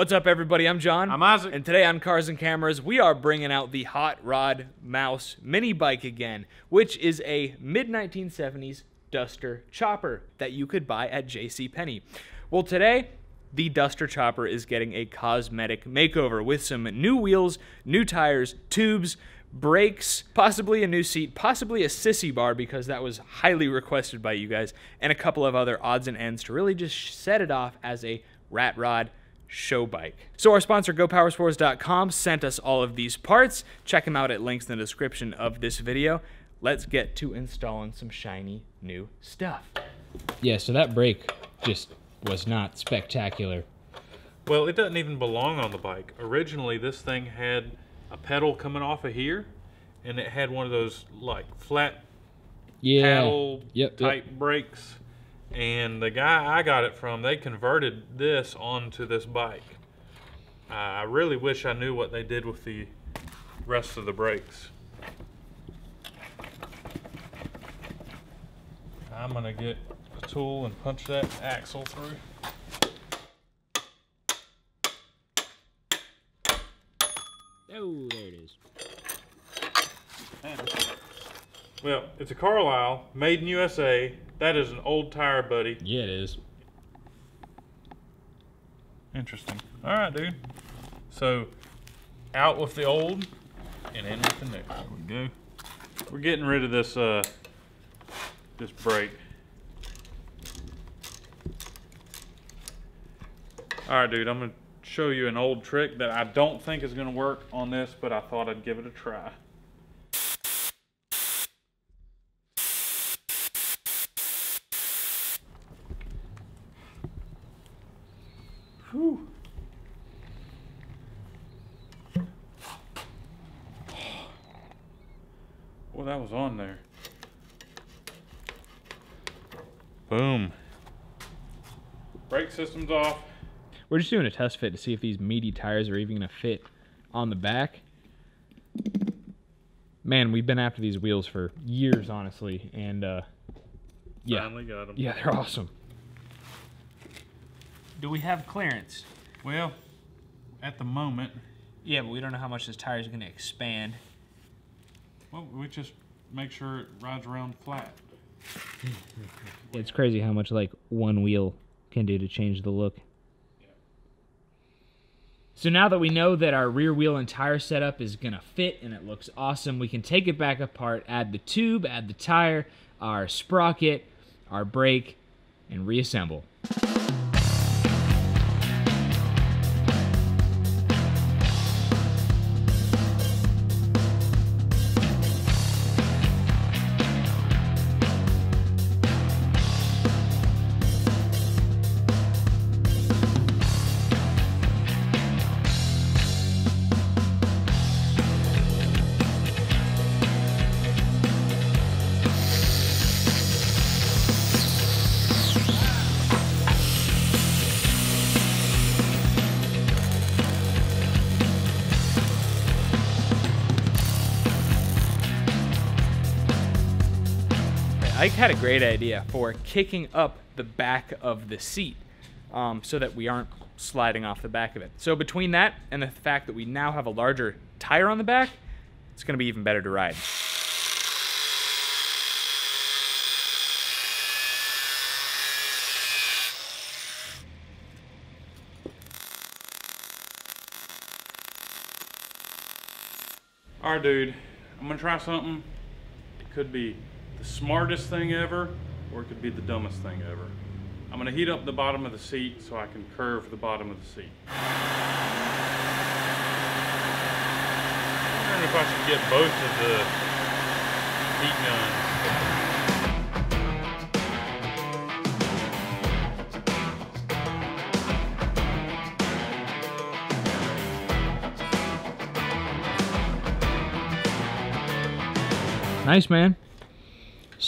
What's up, everybody? I'm John. I'm Isaac. And today on Cars and Cameras, we are bringing out the Hot Rod Mouse mini bike again, which is a mid 1970s Duster chopper that you could buy at JCPenney. Well, today, the Duster chopper is getting a cosmetic makeover with some new wheels, new tires, tubes, brakes, possibly a new seat, possibly a sissy bar because that was highly requested by you guys, and a couple of other odds and ends to really just set it off as a rat rod show bike. So our sponsor GoPowersports.com sent us all of these parts. Check them out at links in the description of this video. Let's get to installing some shiny new stuff. Yeah, so that brake just was not spectacular. Well, it doesn't even belong on the bike. Originally, this thing had a pedal coming off of here, and it had one of those like flat Yeah. paddle Yep, yep. type brakes. And the guy I got it from, they converted this onto this bike. Uh, I really wish I knew what they did with the rest of the brakes. I'm gonna get a tool and punch that axle through. Oh, there it is. Well, it's a Carlisle, made in USA. That is an old tire, buddy. Yeah, it is. Interesting. All right, dude. So, out with the old and in with the new. There we go. We're getting rid of this uh this brake. All right, dude. I'm gonna show you an old trick that I don't think is gonna work on this, but I thought I'd give it a try. Well, that was on there. Boom. Brake system's off. We're just doing a test fit to see if these meaty tires are even going to fit on the back. Man, we've been after these wheels for years, honestly, and uh, yeah, Finally got them. yeah, they're awesome. Do we have clearance? Well, at the moment, Yeah, but we don't know how much this tire is going to expand. Well, we just make sure it rides around flat. It's crazy how much like one wheel can do to change the look. So now that we know that our rear wheel and tire setup is gonna fit and it looks awesome, we can take it back apart, add the tube, add the tire, our sprocket, our brake, and reassemble. Ike had a great idea for kicking up the back of the seat um, so that we aren't sliding off the back of it. So between that and the fact that we now have a larger tire on the back, it's going to be even better to ride. All right, dude. I'm gonna try something. It could be the smartest thing ever, or it could be the dumbest thing ever. I'm gonna heat up the bottom of the seat so I can curve the bottom of the seat. I'm wondering if I should get both of the heat guns. Nice, man.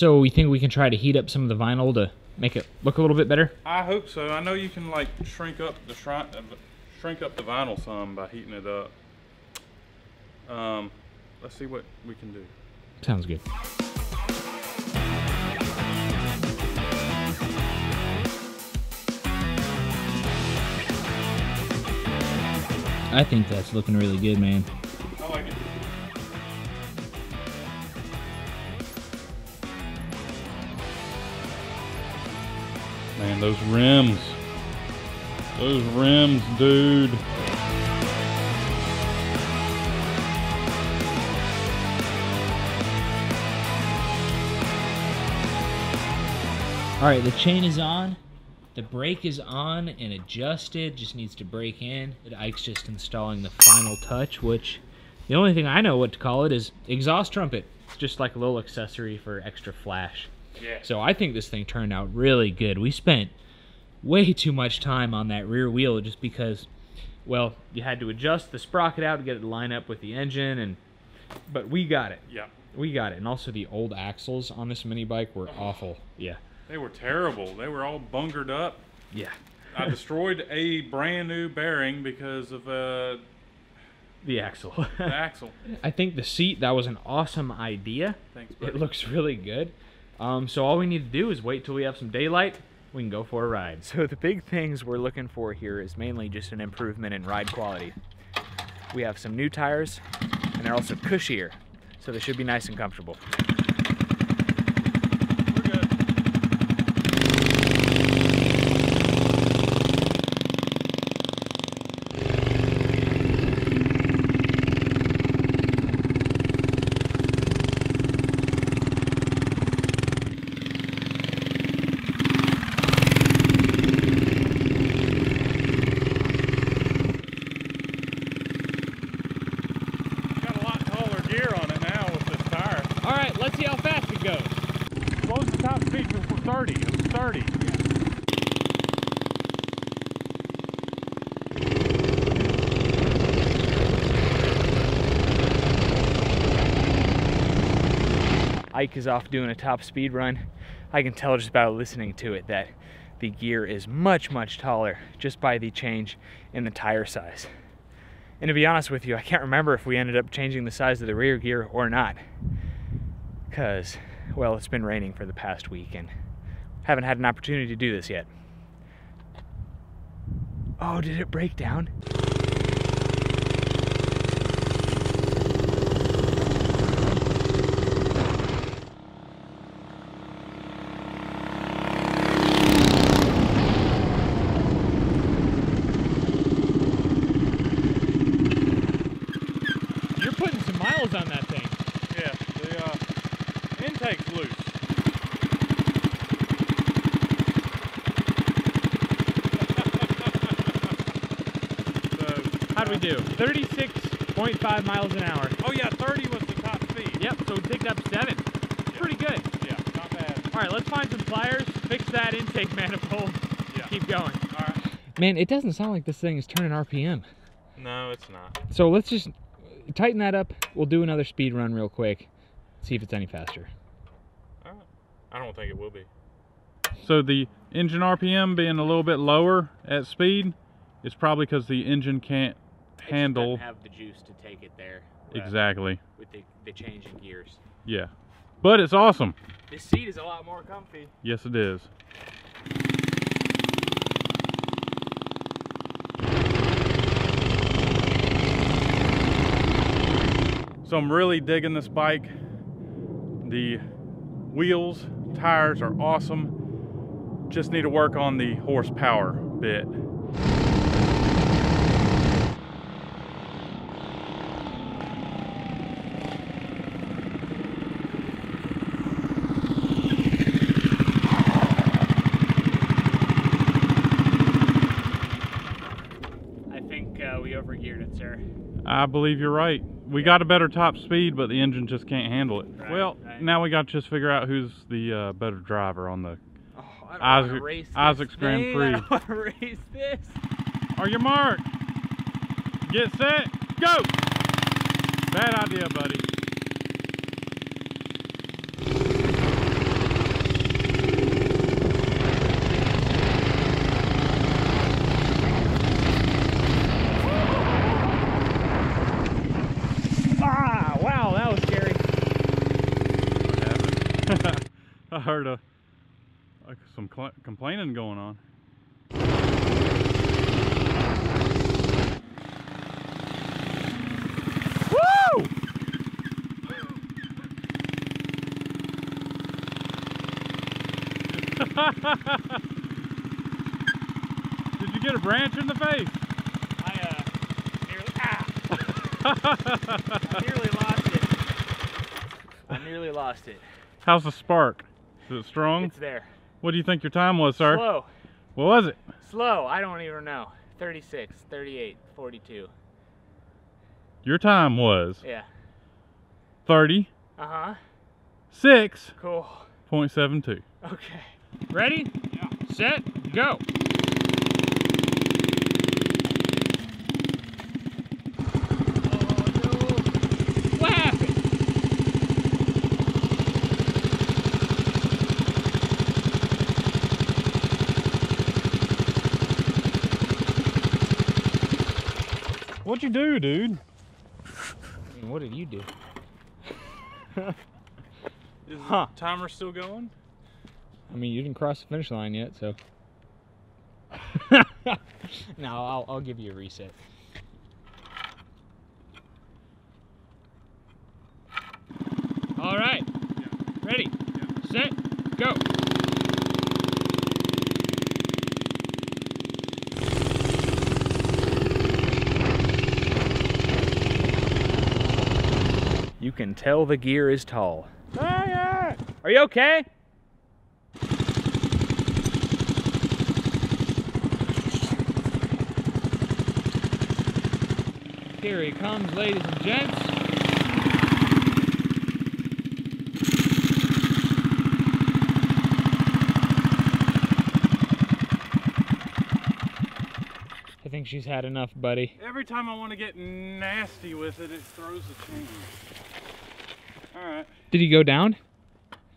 So we think we can try to heat up some of the vinyl to make it look a little bit better. I hope so. I know you can like shrink up the shrink, shrink up the vinyl some by heating it up. Um, let's see what we can do. Sounds good. I think that's looking really good, man. Man, those rims. Those rims, dude. All right, the chain is on. The brake is on and adjusted. Just needs to break in. Ike's just installing the final touch, which the only thing I know what to call it is exhaust trumpet. It's just like a little accessory for extra flash. Yeah. So I think this thing turned out really good. We spent way too much time on that rear wheel just because, well, you had to adjust the sprocket out to get it to line up with the engine, and but we got it. Yeah. We got it. And also the old axles on this mini bike were awful. Yeah. They were terrible. They were all bungered up. Yeah. I destroyed a brand new bearing because of uh, The axle. the axle. I think the seat that was an awesome idea. Thanks, It looks really good. Um, so all we need to do is wait till we have some daylight. We can go for a ride. So the big things we're looking for here is mainly just an improvement in ride quality. We have some new tires, and they're also cushier, so they should be nice and comfortable. We're good. Got a lot taller gear on it now with this tire. All right, let's see how fast it goes. What was the top speed for 30? It was 30. Ike is off doing a top speed run. I can tell just by listening to it that the gear is much, much taller just by the change in the tire size. And to be honest with you, I can't remember if we ended up changing the size of the rear gear or not. Because, well, it's been raining for the past week and haven't had an opportunity to do this yet. Oh, did it break down? You're putting some miles on that thing. Yeah, the uh, intake's loose. so, How'd we do? 36.5 miles an hour. oh yeah, 30 was the top speed. Yep, so we picked up seven. Pretty good. Yeah, not bad. All right, let's find some pliers, fix that intake manifold, Yeah. keep going. All right. Man, it doesn't sound like this thing is turning RPM. No, it's not. So let's just tighten that up. We'll do another speed run real quick. See if it's any faster. All right. I don't think it will be. So the engine RPM being a little bit lower at speed is probably because the engine can't handle have the juice to take it there exactly. with the, the change in gears. Yeah, but it's awesome. This seat is a lot more comfy. Yes, it is. So I'm really digging this bike. The wheels, tires are awesome. Just need to work on the horsepower bit. I think uh, we overgeared it, sir. I believe you're right. We got a better top speed, but the engine just can't handle it. Right, well, right. now we got to just figure out who's the uh, better driver on the. Oh, Isaac- wanna race this Isaac's Grand. Prix. I don't want to race this. Are you marked? Get set, go! Bad idea, buddy. I heard a, like some complaining going on. Woo! Did you get a branch in the face? I uh, nearly, ah! I nearly lost it. I nearly lost it. How's the spark? Is it strong? It's there. What do you think your time was, sir? Slow. What was it? Slow. I don't even know. 36, 38, 42. Your time was Yeah. 30, Uh huh. 6, Cool. 0.72. Okay. Ready? Yeah. Set, go. You do, dude? I mean, what did you do? Is Huh. the timer still going? I mean, you didn't cross the finish line yet, so. no, I'll, I'll give you a reset. All right. Ready? Set, go. You can tell the gear is tall. Are you okay? Here he comes, ladies and gents. I think she's had enough, buddy. Every time I want to get nasty with it, it throws the chain. Did you go down?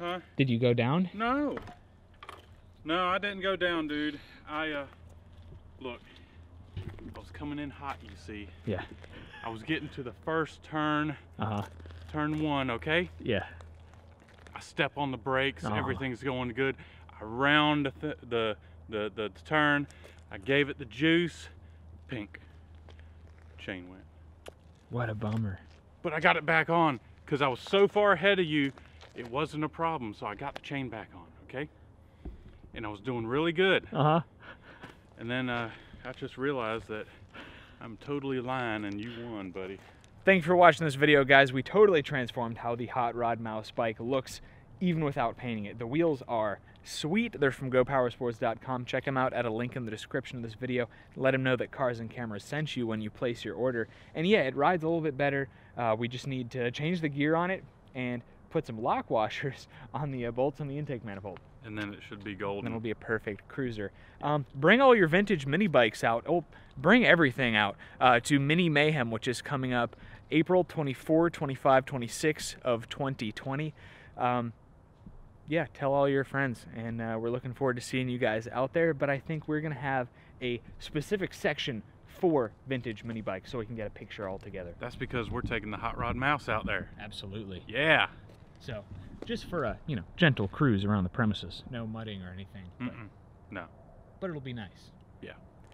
Huh? Did you go down? No. No, I didn't go down, dude. I, uh, look. I was coming in hot, you see. Yeah. I was getting to the first turn, Uh huh. turn one, okay? Yeah. I step on the brakes, Oh. everything's going good. I round the, th- the, the, the turn, I gave it the juice, pink. Chain went. What a bummer. But I got it back on because I was so far ahead of you, it wasn't a problem. So I got the chain back on, okay? And I was doing really good. Uh huh. And then uh, I just realized that I'm totally lying and you won, buddy. Thanks for watching this video, guys. We totally transformed how the Hot Rod Mouse bike looks even without painting it. The wheels are sweet. They're from GoPowerSports.com. Check them out at a link in the description of this video. Let them know that Cars and Cameras sent you when you place your order. And yeah, it rides a little bit better. Uh, we just need to change the gear on it and put some lock washers on the uh, bolts on the intake manifold. And then it should be And golden. then it'll be a perfect cruiser. Um, bring all your vintage mini bikes out. Oh, bring everything out uh, to Mini Mayhem, which is coming up April 24, 25, 26 of 2020. Um, yeah, tell all your friends, and uh, we're looking forward to seeing you guys out there. But I think we're gonna have a specific section for vintage mini bikes, so we can get a picture all together. That's because we're taking the hot rod mouse out there. Absolutely. Yeah. So, just for a you know gentle cruise around the premises, no mudding or anything, but, Mm-mm. No. but it'll be nice.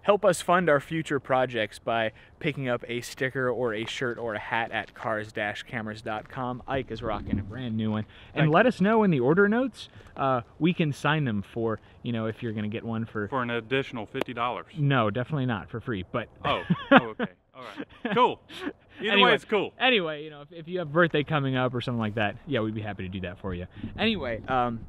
Help us fund our future projects by picking up a sticker or a shirt or a hat at cars-cameras.com. Ike is rocking a brand new one. And Thank let us know in the order notes. Uh, we can sign them for, you know, if you're going to get one for... For an additional $50. No, definitely not for free, but... Oh, oh okay. All right. Cool. Either Anyway. way, it's cool. anyway, you know, if, if you have birthday coming up or something like that, yeah, we'd be happy to do that for you. Anyway, um,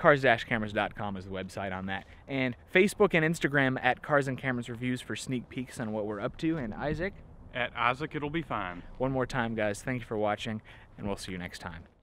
cars-cameras.com is the website on that. And Facebook and Instagram at Cars and Cameras Reviews for sneak peeks on what we're up to. And Isaac, At Isaac, it'll be fine. one more time, guys, thank you for watching, and we'll see you next time.